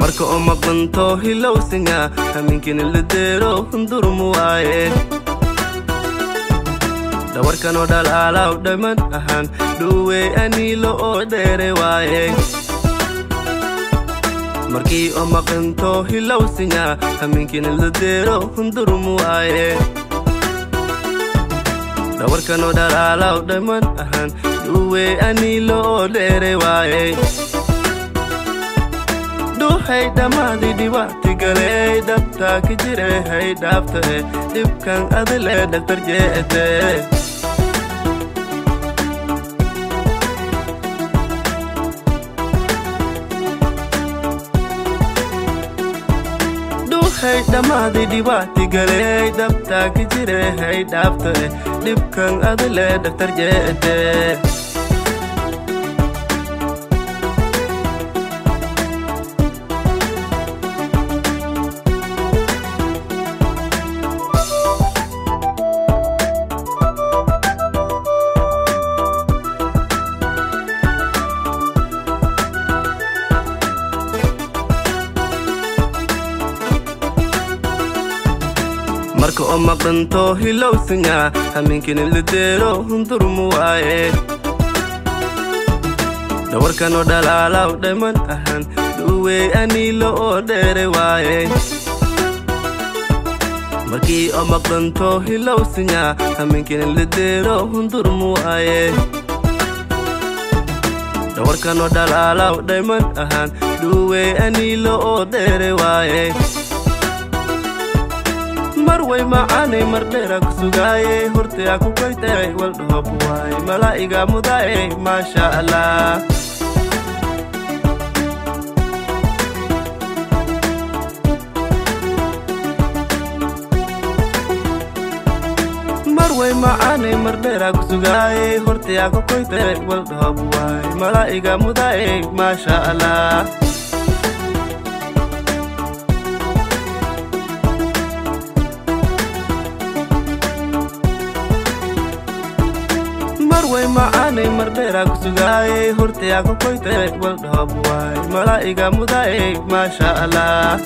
marka oo maqanto hilowsinga haminkina la deero hundurmu waaye. Dhawarkanoo dhalaalaw dhamman ahaan dhuwey aniilo oo dheere waaye. Markii oo maqanto hilowsinga haminkina la deero hundurmu waaye. Dhawarkanoo dhalaalaw dhamman ahaan dhuwey aniilo oo dheere waaye dhuhay dhammaadii dhibaati galey dhabtaa ka jire hay dhaaftae dhibkan adile dhaktar jeete. Dhuhay dhammaadii dhibaati galey dhabtaa ka jire hay dhaaftae dhibkan adile dhaktar jeete marka oo maqanto hilowsinga haminkina la deero hundurmu waaye dhawarkanoo dhalaalaw dhamman ahaan dhuwey aniilo oo dheere waaye markii oo maqanto hilowsinga haminkina la deero hundurmu waaye dhawarkanoo dhalaalaw dhamman ahaan dhuwey aniilo oo dheere waaye marway macaanay mardheera ku sugaaye hortayaa ku kaytay waldhoob waay. Malaa'iga mudaaye maasha allah marway macaanay mardheera ku sugaaye hortayaa ku kaytay waldhoob waay. Malaa'iga mudaaye maasha allah marway macaanay mardheera ku sugaaye hortayaa ku koytay waldhoob waay malaa'iga mudaaye maasha allah